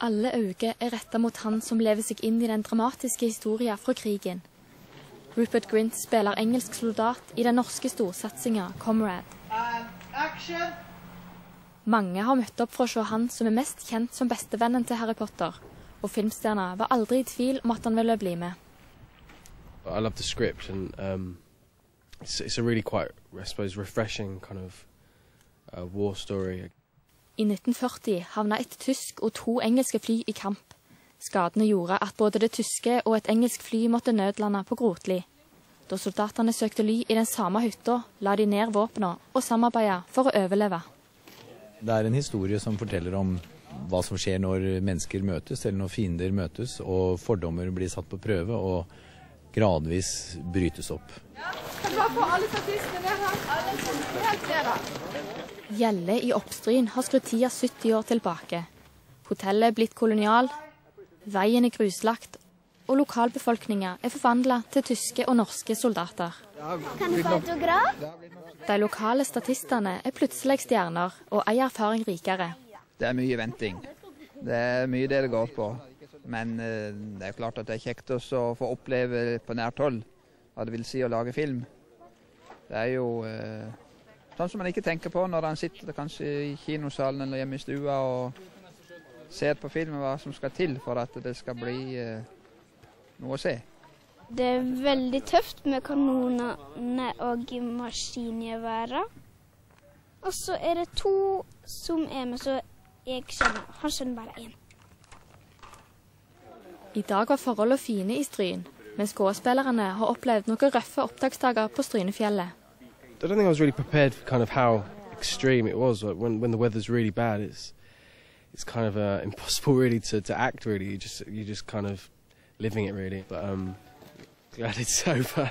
Alle øyne er retta mot han som lever seg inn i den dramatiske historien fra krigen. Rupert Grint spiller engelsk soldat i den norske storsatsinga Comrade. Mange har møtt opp for å se han som er mest kjent som bestevennen til Harry Potter, og filmstjerna var aldri i tvil om at han ville bli med. I love the script, and um, it's, it's a really quite, I suppose, refreshing kind of uh, war story. I 1940 havna et tysk og to engelske fly i kamp. Skadene gjorde at både det tyske og et engelsk fly måtte nødlande på Grotli. Da soldatene søkte ly i den samme hytta, la de ned våpnene og samarbeida for å overleve. Det er en historie som forteller om hva som skjer når mennesker møtes, eller når fiender møtes, og fordommer blir satt på prøve og gradvis brytes opp. Ja, Kan du bare få alle statistene ned her? Helt ned, da. Gjelle i Oppstryn har skrudd tida 70 år tilbake. Hotellet er blitt kolonial, veien er gruslagt, og lokalbefolkninga er forvandla til tyske og norske soldater. Kan du få autograf? De lokale statistene er plutselig stjerner og ei erfaring rikere. Det er mye venting. Det er mye det det går på. Men eh, det er klart at det er kjekt også å få oppleve på nært hold hva det vil si å lage film. Det er jo eh, sånn som man ikke tenker på når man sitter kanskje i kinosalen eller hjemme i stua og ser på filmen hva som skal til for at det skal bli eh, noe å se. Det er veldig tøft med kanonene og maskingeværene. Og så er det to som er med, så jeg skjønner. Han skjønner bare én. I dag var forholdene fine i Stryn, men skuespillerne har opplevd noen røffe opptaksdager på Strynefjellet. I don't think I was really prepared for kind of how extreme it was. Like when when the weather's really bad, it's it's kind of uh, impossible really to, to act. Really, you just you just kind of living it really. But um, glad it's over.